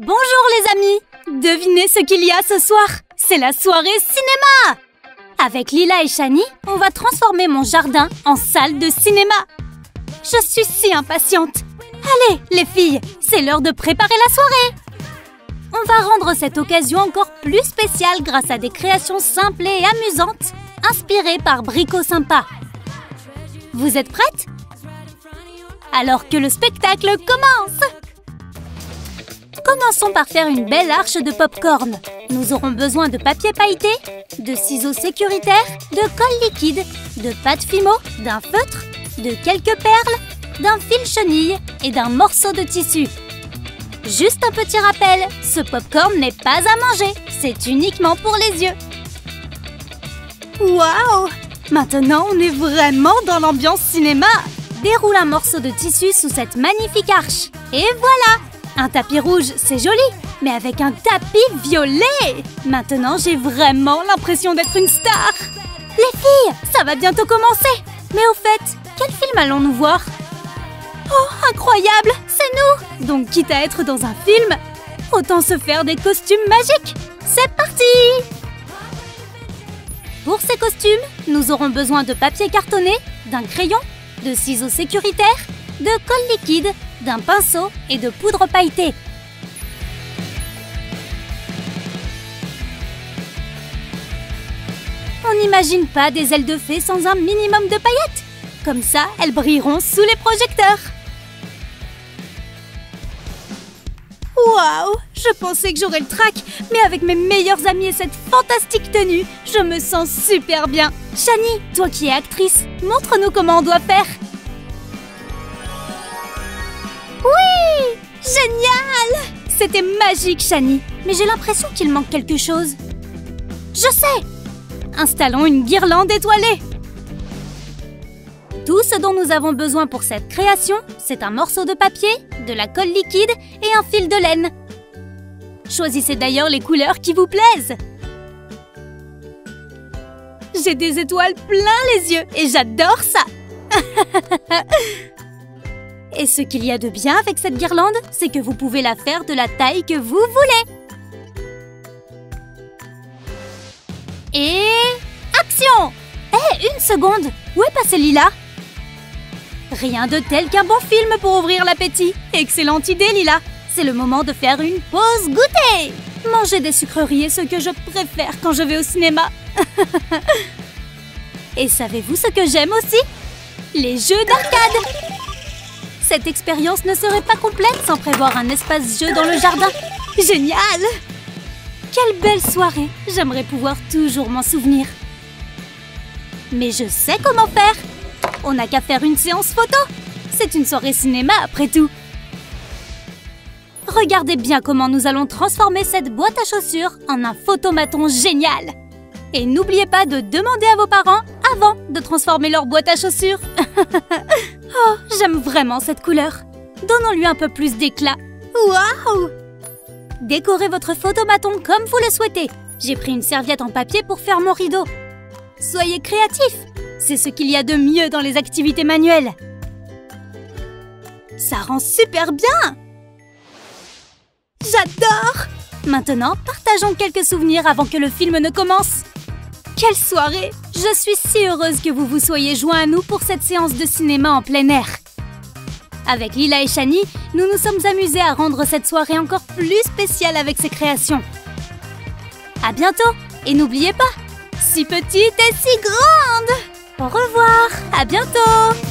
Bonjour les amis. Devinez ce qu'il y a ce soir. C'est la soirée cinéma. Avec Lila et Shani, on va transformer mon jardin en salle de cinéma. Je suis si impatiente. Allez, les filles, c'est l'heure de préparer la soirée. On va rendre cette occasion encore plus spéciale grâce à des créations simples et amusantes inspirées par Brico Sympa. Vous êtes prêtes? Alors que le spectacle commence Commençons par faire une belle arche de pop-corn. Nous aurons besoin de papier pailleté, de ciseaux sécuritaires, de colle liquide, de pâte Fimo, d'un feutre, de quelques perles, d'un fil chenille et d'un morceau de tissu. Juste un petit rappel, ce pop-corn n'est pas à manger, c'est uniquement pour les yeux. Waouh Maintenant, on est vraiment dans l'ambiance cinéma Déroule un morceau de tissu sous cette magnifique arche. Et voilà Un tapis rouge, c'est joli, mais avec un tapis violet. Maintenant, j'ai vraiment l'impression d'être une star. Les filles, ça va bientôt commencer. Mais au fait, quel film allons-nous voir? Oh, incroyable C'est nous. Donc, quitte à être dans un film, autant se faire des costumes magiques. C'est parti. Pour ces costumes, nous aurons besoin de papier cartonné, d'un crayon de ciseaux sécuritaires, de colle liquide, d'un pinceau et de poudre pailletée. On n'imagine pas des ailes de fée sans un minimum de paillettes. Comme ça, elles brilleront sous les projecteurs. Waouh Je pensais que j'aurais le trac, mais avec mes meilleurs amis et cette fantastique tenue, je me sens super bien. Shani, toi qui es actrice, montre-nous comment on doit faire. Oui Génial C'était magique, Shani. Mais j'ai l'impression qu'il manque quelque chose. Je sais Installons une guirlande étoilée tout ce dont nous avons besoin pour cette création, c'est un morceau de papier, de la colle liquide et un fil de laine. Choisissez d'ailleurs les couleurs qui vous plaisent. J'ai des étoiles plein les yeux et j'adore ça Et ce qu'il y a de bien avec cette guirlande, c'est que vous pouvez la faire de la taille que vous voulez. Et... Action Hé, une seconde Où est passé Lila? Rien de tel qu'un bon film pour ouvrir l'appétit. Excellente idée, Lila. C'est le moment de faire une pause goûter. Manger des sucreries est ce que je préfère quand je vais au cinéma. Et savez-vous ce que j'aime aussi? Les jeux d'arcade. Cette expérience ne serait pas complète sans prévoir un espace jeu dans le jardin. Génial! Quelle belle soirée! J'aimerais pouvoir toujours m'en souvenir. Mais je sais comment faire. On n'a qu'à faire une séance photo. C'est une soirée cinéma après tout. Regardez bien comment nous allons transformer cette boîte à chaussures en un photomaton génial Et n'oubliez pas de demander à vos parents avant de transformer leur boîte à chaussures. Oh, j'aime vraiment cette couleur. Donnons-lui un peu plus d'éclat. Waouh! Décorez votre photomaton comme vous le souhaitez. J'ai pris une serviette en papier pour faire mon rideau. Soyez créatifs. C'est ce qu'il y a de mieux dans les activités manuelles. Ça rend super bien. J'adore! Maintenant, partageons quelques souvenirs avant que le film ne commence. Quelle soirée Je suis si heureuse que vous vous soyez joints à nous pour cette séance de cinéma en plein air. Avec Lila et Shani, nous nous sommes amusés à rendre cette soirée encore plus spéciale avec ces créations. À bientôt Et n'oubliez pas, si petite et si grande au revoir À bientôt